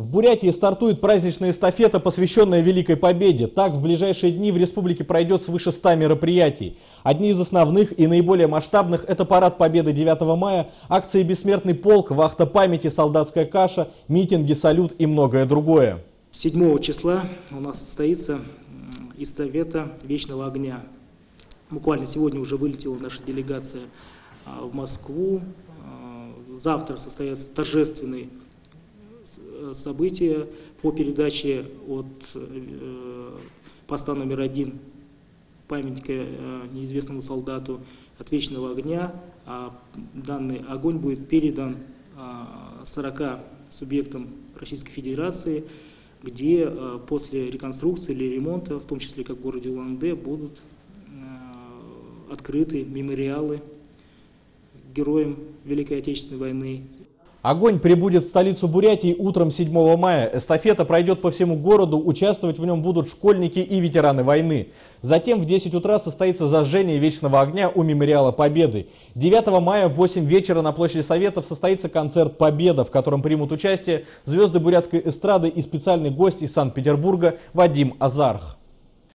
В Бурятии стартует праздничная эстафета, посвященная Великой Победе. Так, в ближайшие дни в республике пройдет свыше 100 мероприятий. Одни из основных и наиболее масштабных – это Парад Победы 9 мая, акции «Бессмертный полк», «Вахта памяти», «Солдатская каша», митинги, салют и многое другое. 7 числа у нас состоится эстафета Вечного огня. Буквально сегодня уже вылетела наша делегация а, в Москву. А, завтра состоится торжественный событие по передаче от э, поста номер один памятника э, неизвестному солдату от Вечного огня. А данный огонь будет передан 40 субъектам Российской Федерации где э, после реконструкции или ремонта, в том числе как в городе Улан-Удэ, будут открыты мемориалы героям Великой Отечественной войны Огонь прибудет в столицу Бурятии утром 7 мая. Эстафета пройдет по всему городу, участвовать в нем будут школьники и ветераны войны. Затем в 10 утра состоится зажжение Вечного огня у Мемориала Победы. 9 мая в 8 вечера на площади Советов состоится концерт «Победа», в котором примут участие звезды бурятской эстрады и специальный гость из Санкт-Петербурга Вадим Азарх.